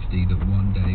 safety that one day